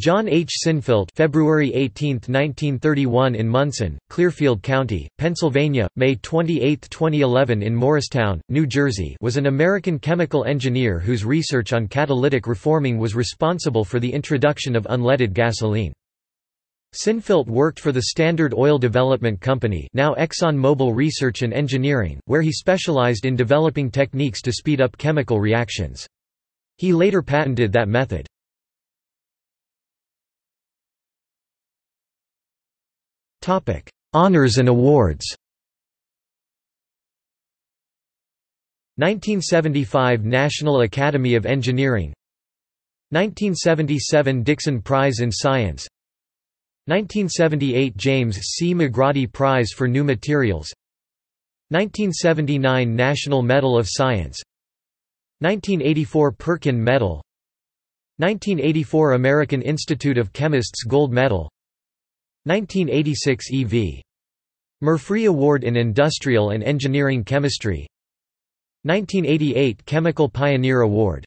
John H. Sinfelt February 18, 1931 in Munson, Clearfield County, Pennsylvania, May 28, 2011 in Morristown, New Jersey was an American chemical engineer whose research on catalytic reforming was responsible for the introduction of unleaded gasoline. Sinfelt worked for the Standard Oil Development Company now Exxon Mobil Research and Engineering, where he specialized in developing techniques to speed up chemical reactions. He later patented that method. Honours and awards. 1975 National Academy of Engineering. 1977 Dickson Prize in Science. 1978 James C. McGroddy Prize for New Materials. 1979 National Medal of Science. 1984 Perkin Medal. 1984 American Institute of Chemists Gold Medal 1986 E.V. Murphree Award in Industrial and Engineering Chemistry 1988 Chemical Pioneer Award